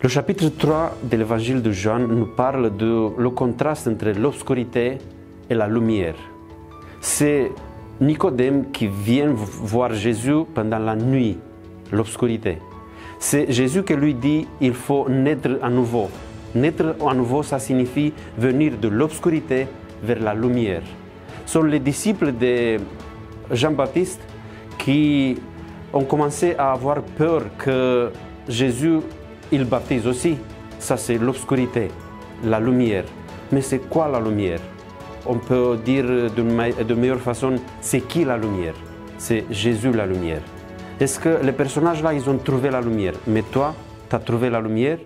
Le chapitre 3 de l'évangile de Jean nous parle de le contraste entre l'obscurité et la lumière. C'est Nicodème qui vient voir Jésus pendant la nuit, l'obscurité. C'est Jésus qui lui dit il faut naître à nouveau. Naître à nouveau, ça signifie venir de l'obscurité vers la lumière. Ce sont les disciples de Jean-Baptiste qui ont commencé à avoir peur que Jésus il baptise aussi. Ça, c'est l'obscurité, la lumière. Mais c'est quoi la lumière? On peut dire de meilleure façon, c'est qui la lumière? C'est Jésus la lumière. Est-ce que les personnages là, ils ont trouvé la lumière? Mais toi, tu as trouvé la lumière?